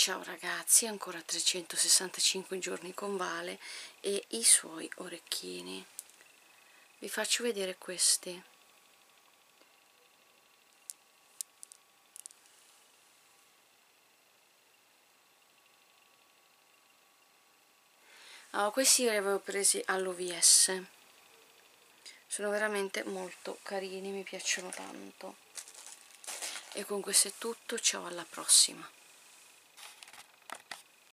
Ciao ragazzi, ancora 365 giorni con Vale e i suoi orecchini. Vi faccio vedere questi. Allora, questi li avevo presi all'OVS. Sono veramente molto carini, mi piacciono tanto. E con questo è tutto, ciao alla prossima.